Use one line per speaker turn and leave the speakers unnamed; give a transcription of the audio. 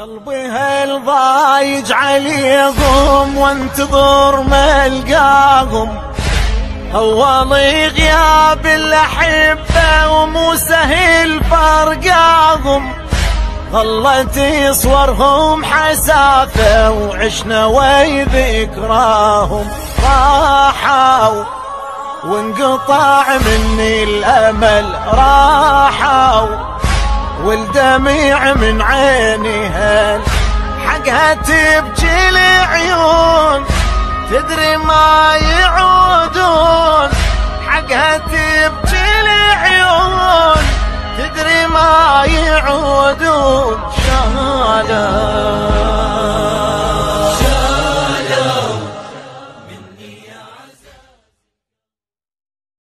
قلبي هالضايج عليهم وانتظر ملقاهم اول غياب الأحبة ومو سهل فرقاهم. ظلت صورهم حسافة وعشنا وذكراهم راحوا وانقطع مني الأمل راحوا. والدميع من عيني هل حقها تبكي العيون تدري ما يعودون. حقها تبكي العيون تدري ما يعودون. شهادة